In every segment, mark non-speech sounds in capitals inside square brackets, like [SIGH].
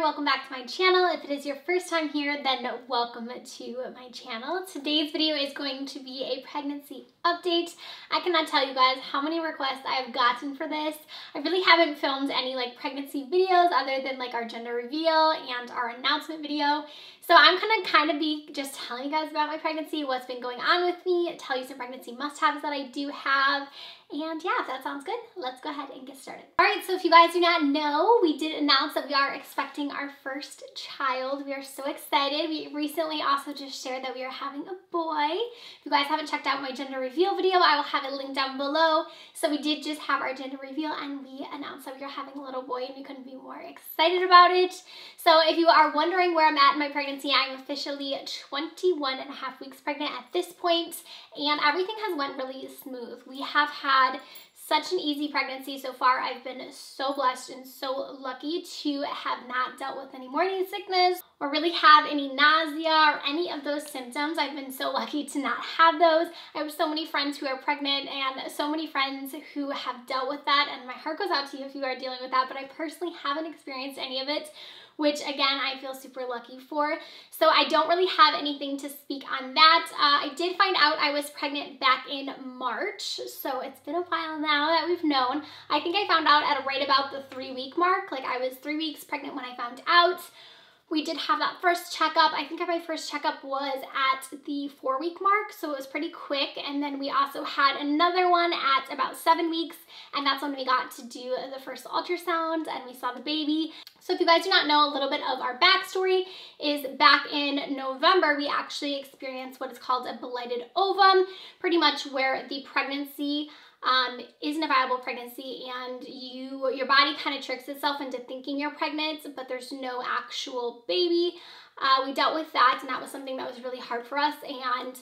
welcome back to my channel. If it is your first time here, then welcome to my channel. Today's video is going to be a pregnancy update. I cannot tell you guys how many requests I have gotten for this. I really haven't filmed any like pregnancy videos other than like our gender reveal and our announcement video. So I'm gonna kind of be just telling you guys about my pregnancy, what's been going on with me, tell you some pregnancy must-haves that I do have, and yeah, if that sounds good, let's go ahead and get started. All right, so if you guys do not know, we did announce that we are expecting our first child. We are so excited. We recently also just shared that we are having a boy. If you guys haven't checked out my gender reveal video, I will have it linked down below. So we did just have our gender reveal and we announced that we are having a little boy and we couldn't be more excited about it. So if you are wondering where I'm at in my pregnancy, I'm officially 21 and a half weeks pregnant at this point and everything has went really smooth. We have had had such an easy pregnancy so far. I've been so blessed and so lucky to have not dealt with any morning sickness or really have any nausea or any of those symptoms. I've been so lucky to not have those. I have so many friends who are pregnant and so many friends who have dealt with that and my heart goes out to you if you are dealing with that, but I personally haven't experienced any of it which again, I feel super lucky for. So I don't really have anything to speak on that. Uh, I did find out I was pregnant back in March, so it's been a while now that we've known. I think I found out at right about the three week mark, like I was three weeks pregnant when I found out. We did have that first checkup. I think my first checkup was at the four week mark, so it was pretty quick. And then we also had another one at about seven weeks, and that's when we got to do the first ultrasound and we saw the baby. So if you guys do not know a little bit of our backstory is back in November, we actually experienced what is called a blighted ovum, pretty much where the pregnancy um, isn't a viable pregnancy and you your body kind of tricks itself into thinking you're pregnant, but there's no actual baby. Uh, we dealt with that and that was something that was really hard for us and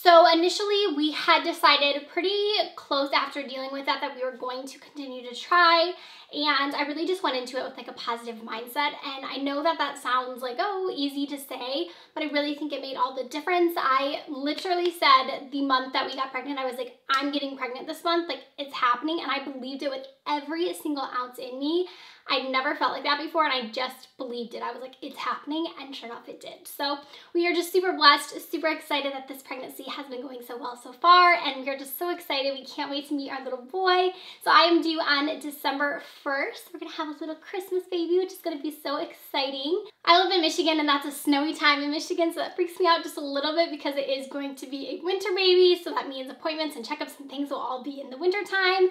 so initially we had decided pretty close after dealing with that that we were going to continue to try. And I really just went into it with like a positive mindset. And I know that that sounds like oh easy to say but I really think it made all the difference. I literally said the month that we got pregnant I was like I'm getting pregnant this month. Like it's happening and I believed it with every single ounce in me I'd never felt like that before and I just believed it. I was like, it's happening and sure enough it did. So we are just super blessed, super excited that this pregnancy has been going so well so far and we're just so excited. We can't wait to meet our little boy. So I am due on December 1st. We're gonna have a little Christmas baby, which is gonna be so exciting. I live in Michigan and that's a snowy time in Michigan, so that freaks me out just a little bit because it is going to be a winter baby, so that means appointments and checkups and things will all be in the winter time.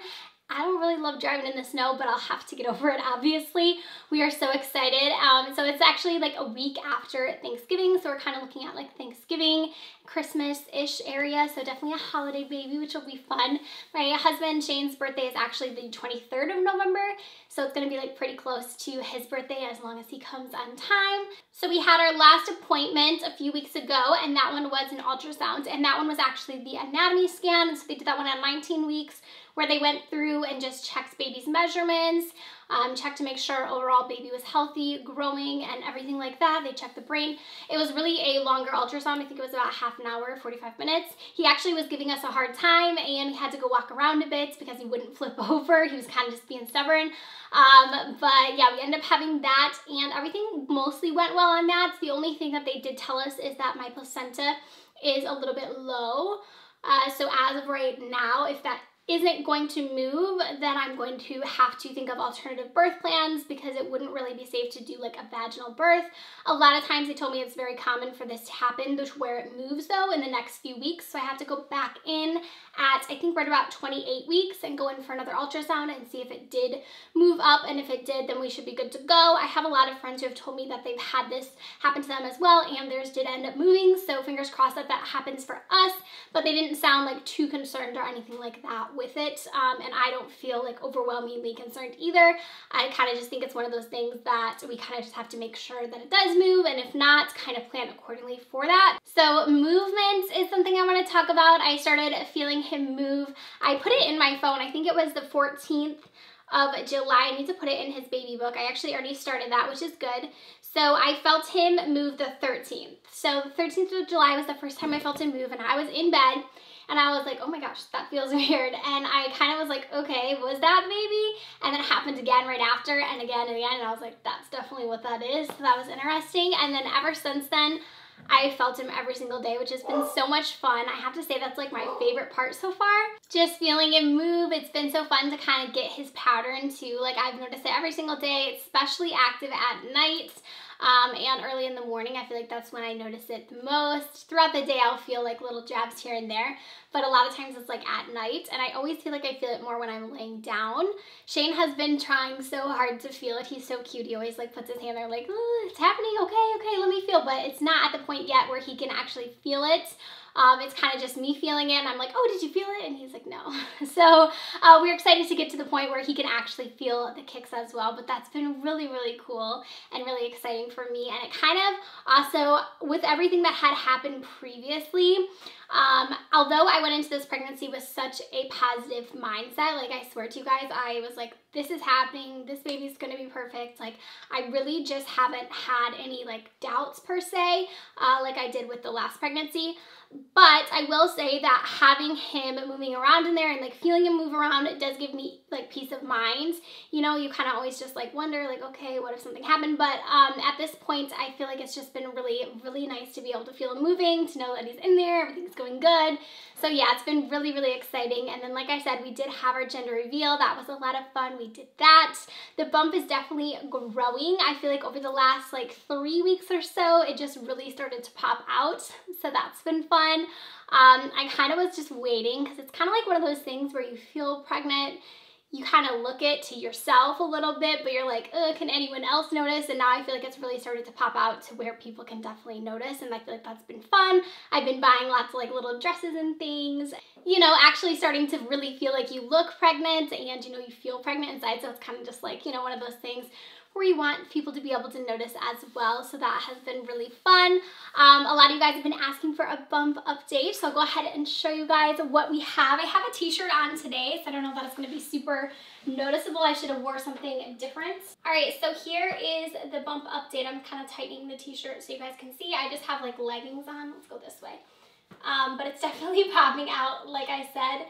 I don't really love driving in the snow, but I'll have to get over it, obviously. We are so excited. Um, so it's actually like a week after Thanksgiving, so we're kind of looking at like Thanksgiving, Christmas-ish area, so definitely a holiday baby, which will be fun. My husband, Shane's birthday is actually the 23rd of November, so it's gonna be like pretty close to his birthday as long as he comes on time. So we had our last appointment a few weeks ago, and that one was an ultrasound, and that one was actually the anatomy scan, so they did that one at 19 weeks, where they went through and just checked baby's measurements, um, checked to make sure overall baby was healthy, growing, and everything like that. They checked the brain. It was really a longer ultrasound. I think it was about half an hour, 45 minutes. He actually was giving us a hard time and we had to go walk around a bit because he wouldn't [LAUGHS] flip over. He was kind of just being stubborn. Um, but yeah, we ended up having that and everything mostly went well on that. The only thing that they did tell us is that my placenta is a little bit low. Uh, so as of right now, if that isn't going to move, then I'm going to have to think of alternative birth plans because it wouldn't really be safe to do like a vaginal birth. A lot of times they told me it's very common for this to happen where it moves though in the next few weeks. So I have to go back in at, I think right about 28 weeks and go in for another ultrasound and see if it did move up. And if it did, then we should be good to go. I have a lot of friends who have told me that they've had this happen to them as well and theirs did end up moving. So fingers crossed that that happens for us, but they didn't sound like too concerned or anything like that with it. Um, and I don't feel like overwhelmingly concerned either. I kind of just think it's one of those things that we kind of just have to make sure that it does move. And if not, kind of plan accordingly for that. So movement is something I want to talk about. I started feeling him move. I put it in my phone. I think it was the 14th of July. I need to put it in his baby book. I actually already started that, which is good. So I felt him move the 13th. So the 13th of July was the first time I felt him move and I was in bed And I was like, oh my gosh, that feels [LAUGHS] weird. And I kind of was like, okay, was that maybe? And then it happened again right after and again and again. And I was like, that's definitely what that is. So that was interesting. And then ever since then, I felt him every single day, which has been so much fun. I have to say that's like my favorite part so far. Just feeling him move. It's been so fun to kind of get his pattern too. Like I've noticed it every single day, it's especially active at night um, and early in the morning. I feel like that's when I notice it the most. Throughout the day, I'll feel like little jabs here and there, but a lot of times it's like at night, and I always feel like I feel it more when I'm laying down. Shane has been trying so hard to feel it. He's so cute. He always like puts his hand there like, it's happening, okay, okay, let me feel, but it's not at the point yet where he can actually feel it. Um, it's kind of just me feeling it and I'm like, oh, did you feel it? And he's like, no. [LAUGHS] so uh, we're excited to get to the point where he can actually feel the kicks as well, but that's been really, really cool and really exciting for me. And it kind of also, with everything that had happened previously, um, although I went into this pregnancy with such a positive mindset, like I swear to you guys, I was like, this is happening, this baby's gonna be perfect. Like, I really just haven't had any like doubts per se, uh, like I did with the last pregnancy. But I will say that having him moving around in there and like feeling him move around, it does give me like peace of mind. You know, you kind of always just like wonder like, okay, what if something happened? But um, at this point, I feel like it's just been really, really nice to be able to feel him moving, to know that he's in there, everything's going good. So yeah, it's been really, really exciting. And then like I said, we did have our gender reveal. That was a lot of fun. We did that. The bump is definitely growing. I feel like over the last like three weeks or so, it just really started to pop out. So that's been fun. Um, I kind of was just waiting because it's kind of like one of those things where you feel pregnant you kind of look it to yourself a little bit, but you're like, can anyone else notice? And now I feel like it's really started to pop out to where people can definitely notice. And I feel like that's been fun. I've been buying lots of like little dresses and things, you know, actually starting to really feel like you look pregnant and, you know, you feel pregnant inside. So it's kind of just like, you know, one of those things where you want people to be able to notice as well. So that has been really fun. Um, a lot of you guys have been asking for a bump update. So I'll go ahead and show you guys what we have. I have a t-shirt on today, so I don't know if that's gonna be super noticeable. I should have wore something different. All right, so here is the bump update. I'm kind of tightening the t-shirt so you guys can see. I just have like leggings on. Let's go this way. Um, but it's [LAUGHS] definitely popping out, like I said,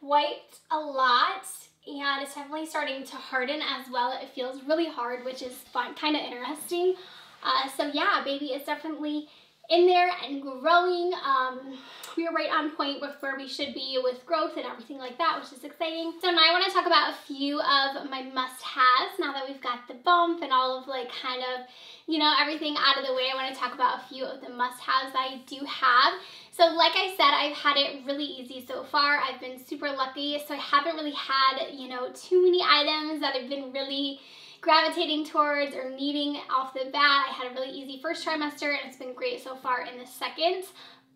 quite a lot and it's definitely starting to harden as well. It feels really hard, which is kind of interesting. Uh, so yeah, baby is definitely in there and growing. Um, we are right on point with where we should be with growth and everything like that, which is exciting. So now I want to talk about a few of my must-haves now that we've got the bump and all of like kind of, you know, everything out of the way. I want to talk about a few of the must-haves I do have. So like I said, I've had it really easy so far. I've been super lucky. So I haven't really had, you know, too many items that have been really gravitating towards or needing off the bat. I had a really easy first trimester and it's been great so far in the second.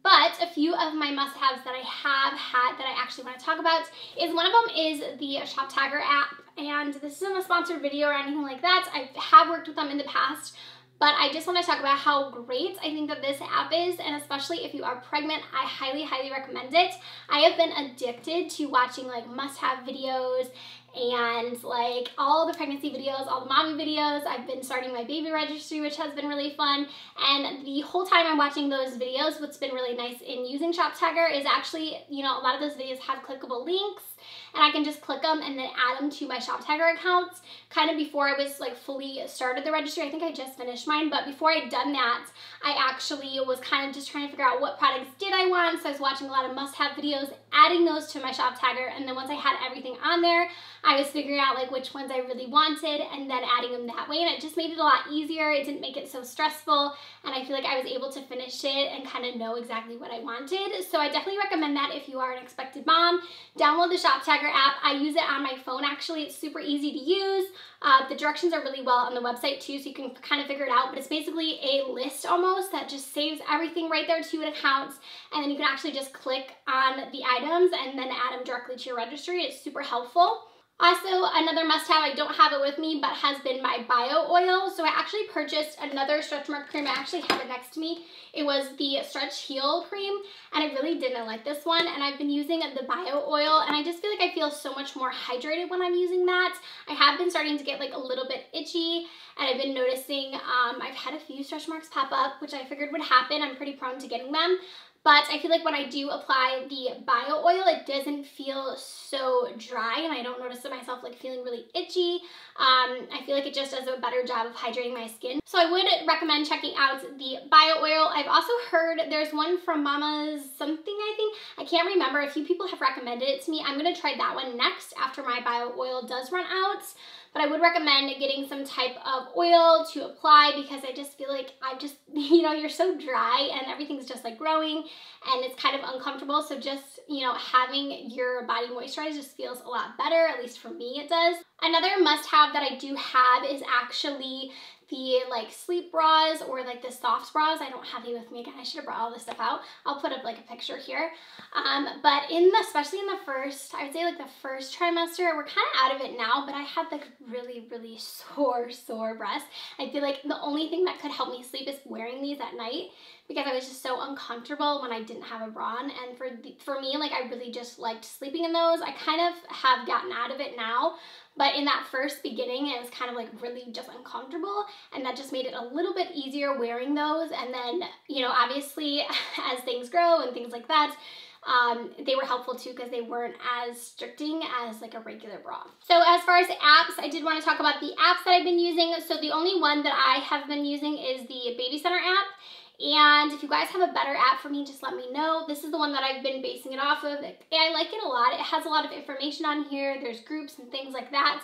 But a few of my must-haves that I have had that I actually want to talk about is one of them is the Shoptagr app. And this isn't a sponsored video or anything like that. I have worked with them in the past, but I just want to talk about how great I think that this app is, and especially if you are pregnant, I highly, highly recommend it. I have been addicted to watching like must-have videos and like all the pregnancy videos, all the mommy videos. I've been starting my baby registry, which has been really fun. And the whole time I'm watching those videos, what's been really nice in using Shoptagr is actually, you know, a lot of those videos have clickable links and I can just click them and then add them to my Shoptagr accounts. Kind of before I was like fully started the registry, I think I just finished mine, but before I'd done that, I actually was kind of just trying to figure out what products did I want. So I was watching a lot of must-have videos, adding those to my Shoptagr, and then once I had everything on there, I was figuring out like which ones I really wanted and then adding them that way. And it just made it a lot easier. It didn't make it so stressful. And I feel like I was able to finish it and kind of know exactly what I wanted. So I definitely recommend that if you are an expected mom. Download the Shoptagr app. I use it on my phone actually. It's super easy to use. Uh, the directions are really well on the website too, so you can kind of figure it out, but it's basically a list almost that just saves everything right there to an account, and then you can actually just click on the items and then add them directly to your registry. It's super helpful. Also, another must-have, I don't have it with me, but has been my Bio Oil. So I actually purchased another stretch mark cream. I actually have it next to me. It was the Stretch Heal Cream, and I really didn't like this one. And I've been using the Bio Oil, and I just feel like I feel so much more hydrated when I'm using that. I have been starting to get like a little bit itchy, and I've been noticing um, I've had a few stretch marks pop up, which I figured would happen. I'm pretty prone to getting them. But I feel like when I do apply the bio oil, it doesn't feel so dry and I don't notice myself like feeling really itchy. Um, I feel like it just does a better job of hydrating my skin. So I would recommend checking out the bio oil. I've also heard there's one from Mama's something, I think. I can't remember. A few people have recommended it to me. I'm going to try that one next after my bio oil does run out but I would recommend getting some type of oil to apply because I just feel like I just, [LAUGHS] you know, you're so dry and everything's just like growing and it's kind of uncomfortable. So just, you know, having your body moisturized just feels a lot better, at least for me it does. Another must have that I do have is actually the like sleep bras or like the soft bras. I don't have any with me again. I should have brought all this stuff out. I'll put up like a picture here. Um, but in the, especially in the first, I would say like the first trimester, we're kind of out of it now, but I had like really, really [LAUGHS] sore, sore breasts. I feel like the only thing that could help me sleep is wearing these at night because I was just so uncomfortable when I didn't have a bra on. And for, the, for me, like I really just liked sleeping in those. I kind of have gotten out of it now, but in that first beginning, it was kind of like really just uncomfortable and that just made it a little bit easier wearing those. And then, you know, obviously [LAUGHS] as things grow and things like that, um, they were helpful too because they weren't as stricting as like a regular bra. So as far as apps, I did want to talk about the apps that I've been using. So the only one that I have been using is the Baby Center app. And if you guys have a better app for me, just let me know. This is the one that I've been basing it off of. I like it a lot. It has a lot of information on here. There's groups and things like that.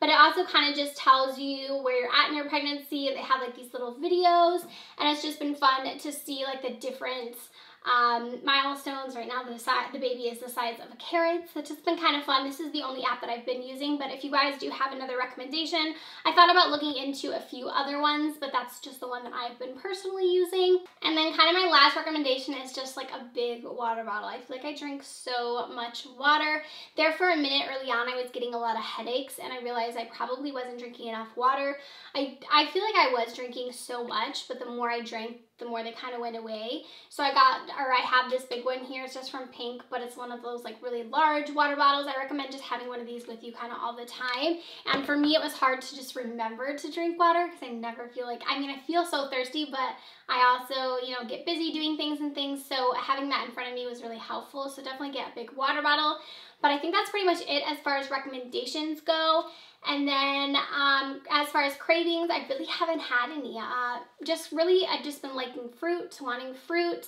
But it also kind of just tells you where you're at in your pregnancy. They have like these little videos and it's just been fun to see like the different um, milestones. Right now the, size, the baby is the size of a carrot, so it's just been kind of fun. This is the only app that I've been using, but if you guys do have another recommendation, I thought about looking into a few other ones, but that's just the one that I've been personally using. And then kind of my last recommendation is just like a big water bottle. I feel like I drink so much water. There for a minute early on, I was getting a lot of headaches and I realized I probably wasn't drinking enough water. I, I feel like I was drinking so much, but the more I drank, the more they kind of went away. So I got, or I have this big one here. It's just from Pink, but it's one of those like really large water bottles. I recommend just having one of these with you kind of all the time. And for me, it was hard to just remember to drink water because I never feel like, I mean, I feel so thirsty, but I also, you know, get busy doing things and things. So having that in front of me was really helpful. So definitely get a big water bottle. But I think that's pretty much it as far as recommendations go. And then um, as far as cravings, I really haven't had any. Uh, just really, I've just been liking fruit, wanting fruit.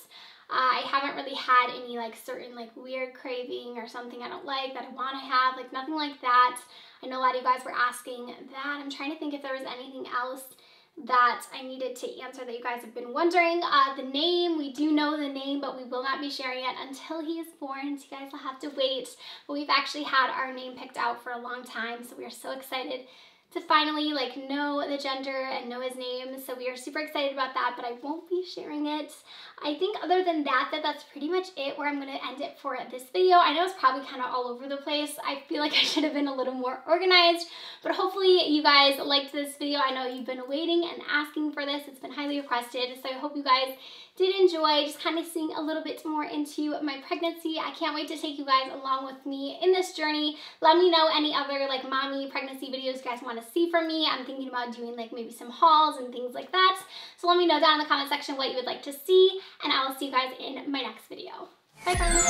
Uh, I haven't really had any like certain like weird craving or something I don't like that I want to have, like nothing like that. I know a lot of you guys were asking that. I'm trying to think if there was anything else that I needed to answer that you guys have been wondering. Uh, the name, we do know the name, but we will not be sharing it until he is born, so you guys will have to wait. But we've actually had our name picked out for a long time, so we are so excited to finally like know the gender and know his name. So we are super excited about that, but I won't be sharing it. I think other than that, that that's pretty much it where I'm gonna end it for this video. I know it's probably kind of all over the place. I feel like [LAUGHS] I should have been a little more organized, but hopefully you guys liked this video. I know you've been waiting and asking for this. It's been highly requested. So I hope you guys did enjoy just kind of seeing a little bit more into my pregnancy. I can't wait to take you guys along with me in this journey. Let me know any other like mommy pregnancy videos you guys want to see from me. I'm thinking about doing like maybe some hauls and things like that. So let me know down in the comment section what you would like to see and I will see you guys in my next video. Bye friends!